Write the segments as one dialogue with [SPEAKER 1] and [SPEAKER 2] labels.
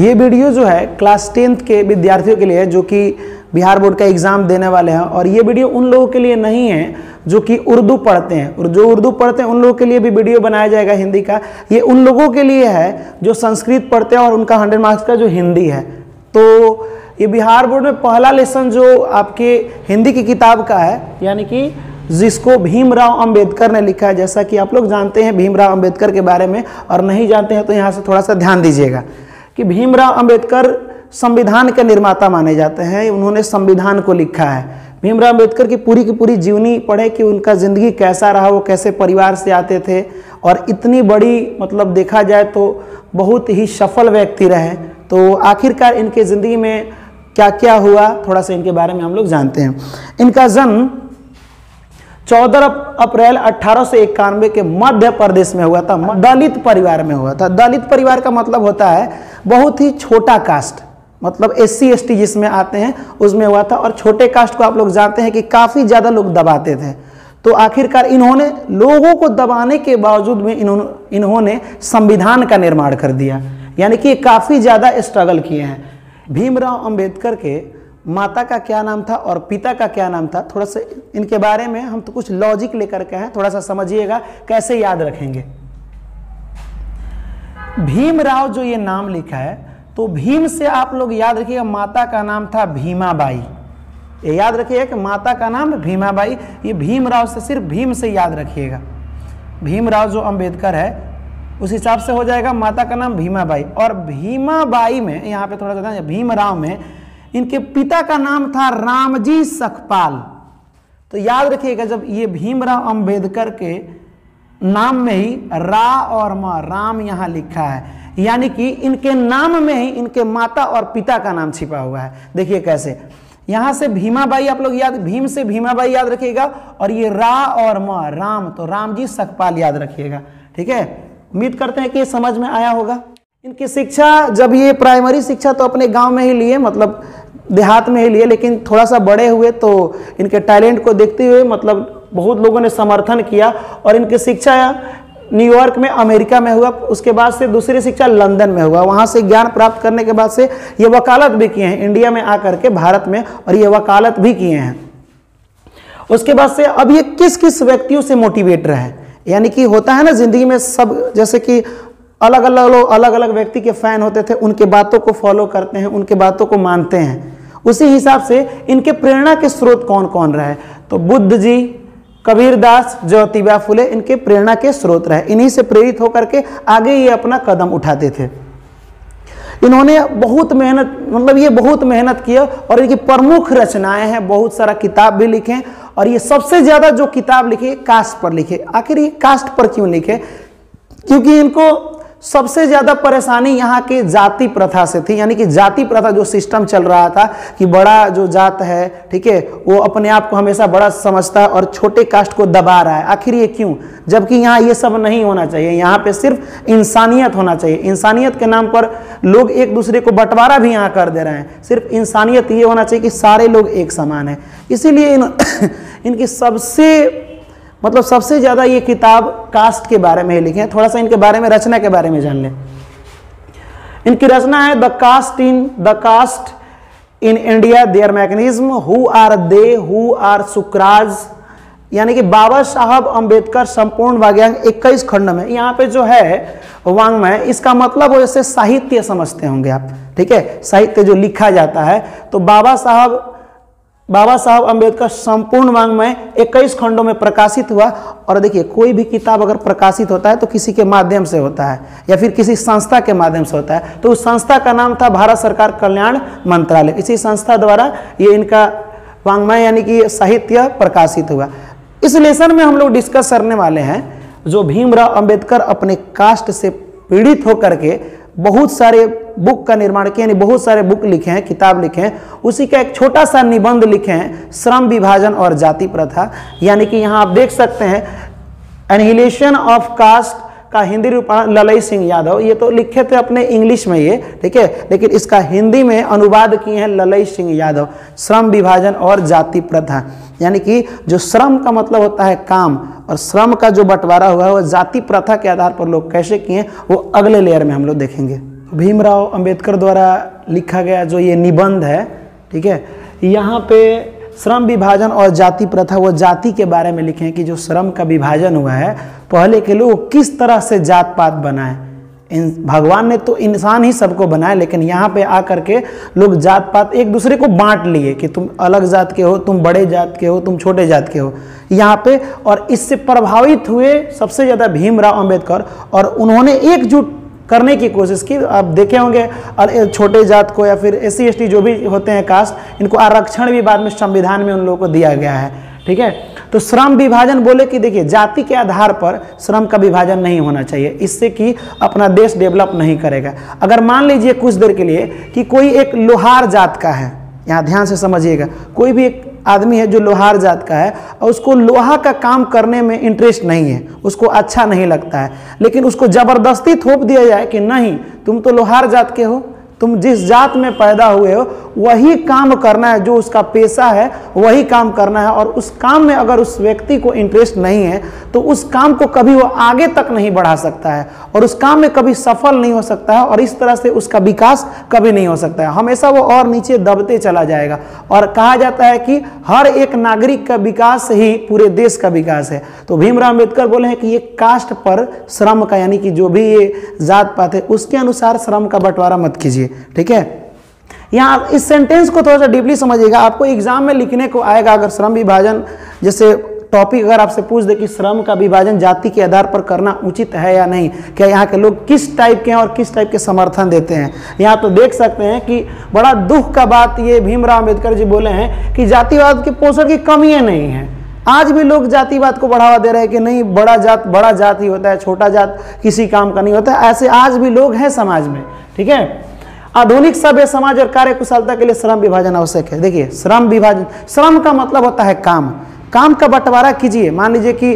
[SPEAKER 1] ये वीडियो जो है क्लास टेंथ के विद्यार्थियों के लिए है जो कि बिहार बोर्ड का एग्ज़ाम देने वाले हैं और ये वीडियो उन लोगों के लिए नहीं है जो कि उर्दू पढ़ते हैं। और जो उर्दू पढ़ते हैं, उन लोगों के लिए भी वीडियो बनाया जाएगा हिंदी का। ये उन लोगों के लिए है जो संस्कृत पढ़ते हैं और उनका हंड्रेड मार्क्स का जो हिंदी है। तो ये बिहार बोर्ड में पहला लेसन जो आपके हिंदी की किताब का है, यानी कि जिसको भीमराव अंबेडकर ने लिखा है। जैसा कि आप लोग जानते हैं भीमराव अंबेडकर के बारे में और नहीं जानते हैं तो यहाँ से थोड़ा सा ध्यान दीजिएगा। कि भीमराव अंबेडकर संविधान के निर्माता माने जाते हैं, उन्होंने संविधान को लिखा है। भीमराव अंबेडकर की पूरी की पूरी जीवनी पढ़े कि उनका ज़िंदगी कैसा रहा, वो कैसे परिवार से आते थे, और इतनी बड़ी मतलब देखा जाए तो बहुत ही सफल व्यक्ति रहे। तो आखिरकार इनके ज़िंदगी में क्या क्या हुआ, थोड़ा सा इनके बारे में हम लोग जानते हैं। इनका जन्म 14 अप्रैल इक्यानवे के मध्य प्रदेश में हुआ था दलित परिवार में हुआ था। दलित परिवार का मतलब होता है बहुत ही छोटा कास्ट मतलब एस सी एस टी जिसमें आते हैं, उसमें हुआ था। और छोटे कास्ट को आप लोग जानते हैं कि काफ़ी ज़्यादा लोग दबाते थे। तो आखिरकार इन्होंने, लोगों को दबाने के बावजूद भी इन्होंने इन्होंने संविधान का निर्माण कर दिया। यानी कि काफ़ी ज़्यादा स्ट्रगल किए हैं। भीमराव अंबेडकर के माता का क्या नाम था और पिता का क्या नाम था? थोड़ा सा इनके बारे में हम तो कुछ लॉजिक लेकर के हैं, थोड़ा सा समझिएगा, कैसे याद रखेंगे? भीमराव जो ये नाम लिखा है तो भीम से आप लोग याद रखिएगा, माता का नाम था भीमाबाई। ये याद रखिएगा कि माता का नाम भीमाबाई, ये भीमराव से सिर्फ़ भीम से याद रखिएगा। भीमराव जो अंबेडकर है, उस हिसाब से हो जाएगा, माता का नाम भीमाबाई। और भीमाबाई में, यहाँ पे थोड़ा सा भीमराव में इनके पिता का नाम था रामजी सखपाल तो याद रखिएगा, जब ये भीमराव अंबेडकर के नाम में ही रा और म, राम यहाँ लिखा है, यानी कि इनके नाम में ही इनके माता और पिता का नाम छिपा हुआ है। देखिए कैसे, यहाँ से भीमाबाई, आप लोग याद, भीम से भीमाबाई याद रखिएगा, और ये रा और म, राम तो राम जी सकपाल याद रखिएगा। ठीक है, उम्मीद करते हैं कि समझ में आया होगा। इनकी शिक्षा, जब ये प्राइमरी शिक्षा तो अपने गाँव में ही लिए मतलब देहात में ही लिए, लेकिन थोड़ा सा बड़े हुए तो इनके टैलेंट को देखते हुए मतलब बहुत लोगों ने समर्थन किया और इनकी शिक्षा न्यूयॉर्क में अमेरिका में हुआ। उसके बाद से दूसरी शिक्षा लंदन में हुआ। वहाँ से ज्ञान प्राप्त करने के बाद से ये वकालत भी किए हैं इंडिया में आकर के, भारत में, और ये वकालत भी किए हैं। उसके बाद से अब ये किस किस व्यक्तियों से मोटिवेट रहे यानी कि होता है ना, ज़िंदगी में सब, जैसे कि अलग अलग लोग, अलग अलग व्यक्ति के फ़ैन होते थे, उनके बातों को फॉलो करते हैं, उनके बातों को मानते हैं। उसी हिसाब से इनके प्रेरणा के स्रोत कौन कौन रहे? तो बुद्ध जी कबीरदास ज्योतिबा फुले, इनके प्रेरणा के स्रोत रहे। इन्हीं से प्रेरित होकर के आगे ये अपना कदम उठाते थे। इन्होंने बहुत मेहनत मतलब ये बहुत मेहनत किया और इनकी प्रमुख रचनाएँ हैं, बहुत सारा किताब भी लिखे और ये सबसे ज़्यादा जो किताब लिखे, कास्ट पर लिखे। आखिर ये कास्ट पर क्यों लिखे? क्योंकि इनको सबसे ज़्यादा परेशानी यहाँ के जाति प्रथा से थी यानी कि जाति प्रथा जो सिस्टम चल रहा था कि बड़ा जो जात है ठीक है वो अपने आप को हमेशा बड़ा समझता है और छोटे कास्ट को दबा रहा है। आखिर ये क्यों? जबकि यहाँ ये सब नहीं होना चाहिए। यहाँ पे सिर्फ़ इंसानियत होना चाहिए। इंसानियत के नाम पर लोग एक दूसरे को बंटवारा भी यहाँ कर दे रहे हैं। सिर्फ़ इंसानियत ये होना चाहिए कि सारे लोग एक समान हैं। इसीलिए इन, इनकी सबसे मतलब सबसे ज़्यादा ये किताब कास्ट के बारे में लिखे हैं। थोड़ा सा इनके बारे में, रचना के बारे में जान लें। इनकी रचना है, the caste in, the caste in India, their mechanism, who are they, who are Shudras. यानी कि बाबा साहब अंबेडकर संपूर्ण वाग्यांग 21 खंड में, यहाँ पे जो है वांग्मय इसका मतलब जैसे साहित्य समझते होंगे आप, ठीक है? साहित्य जो लिखा जाता है तो बाबा साहब बाबा साहब अंबेडकर संपूर्ण वांग्मय 21 खंडों में प्रकाशित हुआ। और देखिए, कोई भी किताब अगर प्रकाशित होता है तो किसी के माध्यम से होता है, या फिर किसी संस्था के माध्यम से होता है। तो उस संस्था का नाम था भारत सरकार कल्याण मंत्रालय। इसी संस्था द्वारा ये इनका वांग्मय यानी कि साहित्य प्रकाशित हुआ। इस लेसन में हम लोग डिस्कस करने वाले हैं, जो भीमराव अंबेडकर अपने कास्ट से पीड़ित होकर के बहुत सारे बुक का निर्माण किए यानी बहुत सारे बुक लिखे हैं, किताब लिखे हैं। उसी का एक छोटा सा निबंध लिखे हैं, श्रम विभाजन और जाति प्रथा। यानी कि यहाँ आप देख सकते हैं एनहिलेशन ऑफ़ कास्ट का हिंदी रूपांतरण, ललई सिंह यादव, ये तो लिखे थे अपने इंग्लिश में ये, ठीक है? लेकिन इसका हिंदी में अनुवाद किए हैं ललई सिंह यादव, श्रम विभाजन और जाति प्रथा। यानी कि जो श्रम का मतलब होता है काम और श्रम का जो बंटवारा हुआ है वह जाति प्रथा के आधार पर लोग कैसे किए, वो अगले लेयर में हम लोग देखेंगे। भीमराव अंबेडकर द्वारा लिखा गया जो ये निबंध है, ठीक है, यहाँ पे श्रम विभाजन और जाति प्रथा, वो जाति के बारे में लिखे हैं कि जो श्रम का विभाजन हुआ है, पहले के लोग किस तरह से जात पात बनाए। इन भगवान ने तो इंसान ही सबको बनाया, लेकिन यहाँ पे आकर के लोग जात पात एक दूसरे को बांट लिए कि तुम अलग जात के हो, तुम बड़े जात के हो, तुम छोटे जात के हो। यहाँ पे और इससे प्रभावित हुए सबसे ज़्यादा भीमराव अंबेडकर और उन्होंने एकजुट करने की कोशिश की। आप देखे होंगे छोटे जात को या फिर एस सी जो भी होते हैं कास्ट, इनको आरक्षण भी बाद में संविधान में उन लोगों को दिया गया है। ठीक है? तो श्रम विभाजन बोले कि देखिए, जाति के आधार पर श्रम का विभाजन नहीं होना चाहिए। इससे कि अपना देश डेवलप नहीं करेगा। अगर मान लीजिए कुछ देर के लिए कि कोई एक लोहार जात का है, यहाँ ध्यान से समझिएगा, कोई भी एक आदमी है जो लोहार जात का है और उसको लोहा का काम करने में इंटरेस्ट नहीं है, उसको अच्छा नहीं लगता है। लेकिन उसको ज़बरदस्ती थोप दिया जाए कि नहीं, तुम तो लोहार जात के हो, तुम जिस जात में पैदा हुए हो वही काम करना है, जो उसका पेशा है, वही काम करना है। और उस काम में अगर उस व्यक्ति को इंटरेस्ट नहीं है तो उस काम को कभी वो आगे तक नहीं बढ़ा सकता है। और उस काम में कभी सफल नहीं हो सकता है, और इस तरह से उसका विकास कभी नहीं हो सकता है। हमेशा वो और नीचे दबते चला जाएगा। और कहा जाता है कि हर एक नागरिक का विकास ही पूरे देश का विकास है। तो भीमराव अंबेडकर बोले हैं कि ये कास्ट पर श्रम का, यानी कि जो भी ये जात पात है, उसके अनुसार श्रम का बंटवारा मत कीजिए। ठीक है? यहाँ इस सेंटेंस को थोड़ा सा डीपली समझिएगा। आपको एग्ज़ाम में लिखने को आएगा, अगर श्रम विभाजन, जैसे टॉपिक अगर आपसे पूछ दे कि श्रम का विभाजन जाति के आधार पर करना उचित है या नहीं, क्या यहाँ के लोग किस टाइप के हैं और किस टाइप के समर्थन देते हैं? यहाँ तो देख सकते हैं कि बड़ा दुख का बात ये भीमराव अंबेडकर जी बोले हैं कि जातिवाद के पोषण की कमियाँ नहीं है। आज भी लोग जातिवाद को बढ़ावा दे रहे हैं कि नहीं, बड़ा जात, बड़ा जाति होता है, छोटा जात, किसी काम का नहीं होता है। ऐसे आज भी लोग हैं समाज में, ठीक है? आधुनिक सभ्य समाज और कार्य कुशलता के लिए श्रम विभाजन आवश्यक है। देखिए, श्रम विभाजन श्रम का मतलब होता है काम। काम का बंटवारा कीजिए। मान लीजिए कि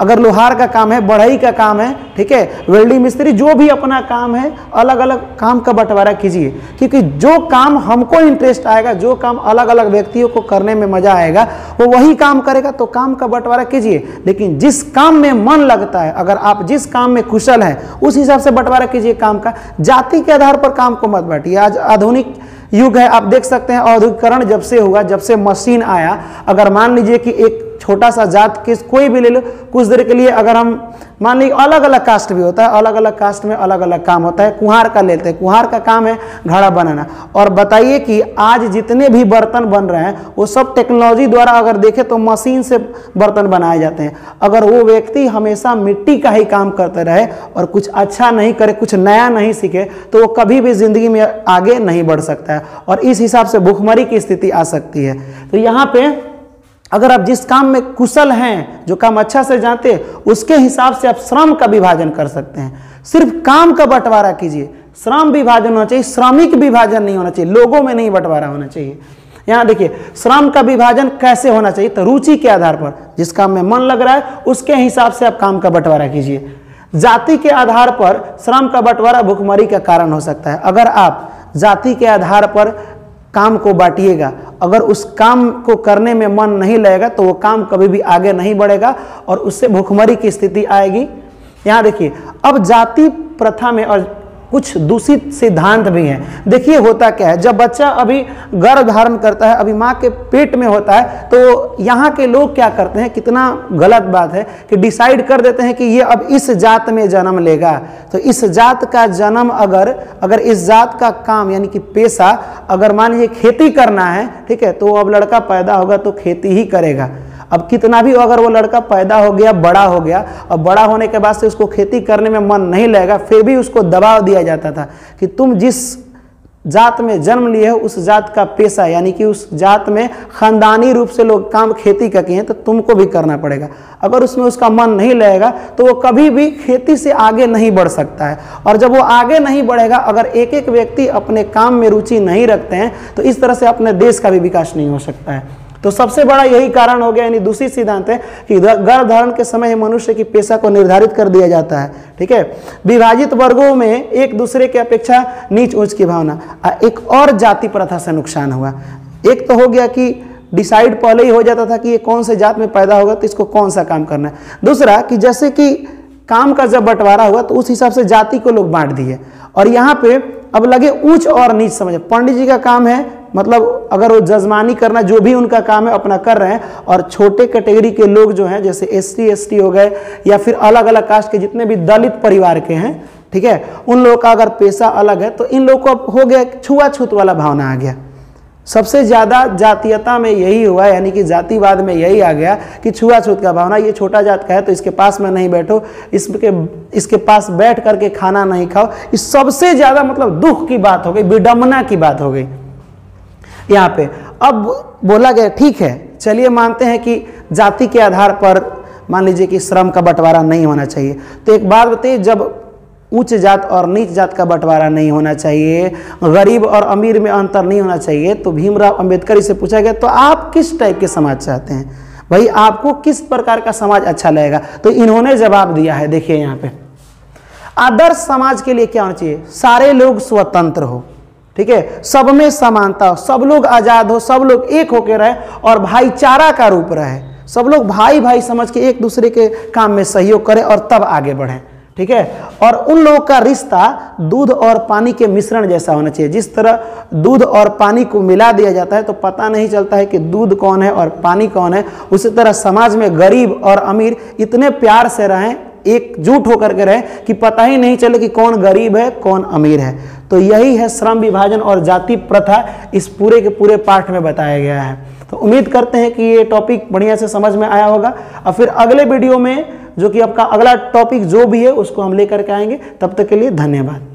[SPEAKER 1] अगर लोहार का काम है, बढ़ई का काम है, ठीक है, वेल्डिंग मिस्त्री जो भी अपना काम है अलग अलग काम का बंटवारा कीजिए। क्योंकि जो काम हमको इंटरेस्ट आएगा, जो काम अलग अलग व्यक्तियों को करने में मज़ा आएगा, वो वही काम करेगा तो काम का बंटवारा कीजिए। लेकिन जिस काम में मन लगता है, अगर आप जिस काम में कुशल हैं, उस हिसाब से बंटवारा कीजिए काम का। जाति के आधार पर काम को मत बांटिए। आज आधुनिक युग है, आप देख सकते हैं औद्योगिकरण जब से हुआ जब से मशीन आया, अगर मान लीजिए कि एक छोटा सा जात किस कोई भी ले लो, कुछ देर के लिए अगर हम, मान लीजिए अलग अलग कास्ट भी होता है अलग अलग कास्ट में अलग अलग काम होता है, कुहार का लेते हैं, कुहार का काम है घड़ा बनाना। और बताइए कि आज जितने भी बर्तन बन रहे हैं, वो सब टेक्नोलॉजी द्वारा अगर देखें तो मशीन से बर्तन बनाए जाते हैं। अगर वो व्यक्ति हमेशा मिट्टी का ही काम करते रहे और कुछ अच्छा नहीं करे, कुछ नया नहीं सीखे तो वो कभी भी ज़िंदगी में आगे नहीं बढ़ सकता है। और इस हिसाब से भुखमरी की स्थिति आ सकती है। तो यहाँ पे अगर आप जिस काम में कुशल हैं, जो काम अच्छा से जानते हैं, उसके हिसाब से आप श्रम का विभाजन कर सकते हैं। सिर्फ़ काम का बंटवारा कीजिए। श्रम विभाजन होना चाहिए, श्रमिक विभाजन नहीं होना चाहिए, लोगों में नहीं बंटवारा होना चाहिए। यहाँ देखिए, श्रम का विभाजन कैसे होना चाहिए तो रुचि के आधार पर, जिस काम में मन लग रहा है, उसके हिसाब से आप काम का बंटवारा कीजिए। जाति के आधार पर श्रम का बंटवारा भुखमरी का कारण हो सकता है। अगर आप जाति के आधार पर काम को बांटिएगा। अगर उस काम को करने में मन नहीं लगेगा तो वो काम कभी भी आगे नहीं बढ़ेगा और उससे भूखमरी की स्थिति आएगी। यहाँ देखिए, अब जाति प्रथा में और कुछ दूषित सिद्धांत भी हैं। देखिए होता क्या है, जब बच्चा अभी गर्भ धारण करता है, अभी माँ के पेट में होता है तो यहाँ के लोग क्या करते हैं, कितना गलत बात है कि डिसाइड कर देते हैं कि ये अब इस जात में जन्म लेगा। तो इस जात का जन्म अगर अगर इस जात का काम यानी कि पेशा अगर मान लीजिए खेती करना है, ठीक है तो अब लड़का पैदा होगा तो खेती ही करेगा। अब कितना भी अगर वो लड़का पैदा हो गया, बड़ा हो गया और बड़ा होने के बाद से उसको खेती करने में मन नहीं लगेगा, फिर भी उसको दबाव दिया जाता था कि तुम जिस जात में जन्म लिए हो, उस जात का पेशा, यानी कि उस जात में खानदानी रूप से लोग काम खेती का किए तो तुमको भी करना पड़ेगा। अगर उसमें उसका मन नहीं लगेगा तो वो कभी भी खेती से आगे नहीं बढ़ सकता है। और जब वो आगे नहीं बढ़ेगा, अगर एक एक व्यक्ति अपने काम में रुचि नहीं रखते हैं तो इस तरह से अपने देश का भी विकास नहीं हो सकता है। तो सबसे बड़ा यही कारण हो गया, यानी दूसरी सिद्धांत है कि गर्भ धारण के समय मनुष्य की पेशा को निर्धारित कर दिया जाता है, ठीक है? विभाजित वर्गों में एक दूसरे की अपेक्षा नीच ऊंच की भावना। एक और जाति प्रथा से नुकसान हुआ। एक तो हो गया कि डिसाइड पहले ही हो जाता था कि ये कौन से जात में पैदा होगा तो इसको कौन सा काम करना है। दूसरा कि जैसे कि काम का जब बंटवारा हुआ तो उस हिसाब से जाति को लोग बांट दिए। और यहाँ पे अब लगे ऊंच और नीच समझ। पंडित जी का काम है मतलब अगर वो जजमानी करना, जो भी उनका काम है, अपना कर रहे हैं और छोटे कैटेगरी के लोग जो हैं, जैसे एस टी हो गए या फिर अलग अलग कास्ट के जितने भी दलित परिवार के हैं, ठीक है, उन लोगों का अगर पेशा अलग है तो इन लोगों को अब हो गया छुआछूत वाला भावना आ गया। सबसे ज़्यादा जातीयता में यही हुआ, यानी कि जातिवाद में यही आ गया कि छुआछूत का भावना, ये छोटा जात का है तो इसके पास में नहीं बैठो, इसके इसके पास बैठ करके खाना नहीं खाओ, इस सबसे ज़्यादा मतलब दुख की बात हो गई विडम्बना की बात हो गई। यहाँ पे। अब बोला गया, ठीक है, चलिए मानते हैं कि जाति के आधार पर मान लीजिए कि श्रम का बंटवारा नहीं होना चाहिए। तो एक बात बताइए, जब उच्च जात और नीच जात का बंटवारा नहीं होना चाहिए, गरीब और अमीर में अंतर नहीं होना चाहिए तो भीमराव अंबेडकर से पूछा गया तो आप किस टाइप के समाज चाहते हैं? भाई, आपको किस प्रकार का समाज अच्छा लगेगा? तो इन्होंने जवाब दिया है, देखिए यहाँ पे। आदर्श समाज के लिए क्या होना चाहिए? सारे लोग स्वतंत्र हो। ठीक है? सब में समानता हो सब लोग आज़ाद हो, सब लोग एक होकर रहे और भाईचारा का रूप रहे। सब लोग भाई भाई समझ के एक दूसरे के काम में सहयोग करें और तब आगे बढ़ें। ठीक है? और उन लोगों का रिश्ता दूध और पानी के मिश्रण जैसा होना चाहिए। जिस तरह दूध और पानी को मिला दिया जाता है तो पता नहीं चलता है कि दूध कौन है और पानी कौन है। उसी तरह समाज में गरीब और अमीर इतने प्यार से रहें एकजुट होकर के रहे कि पता ही नहीं चले कि कौन गरीब है, कौन अमीर है। तो यही है श्रम विभाजन और जाति प्रथा, इस पूरे के पूरे पाठ में बताया गया है। तो उम्मीद करते हैं कि ये टॉपिक बढ़िया से समझ में आया होगा। और फिर अगले वीडियो में, जो कि आपका अगला टॉपिक जो भी है, उसको हम लेकर के आएँगे। तब तक के लिए धन्यवाद।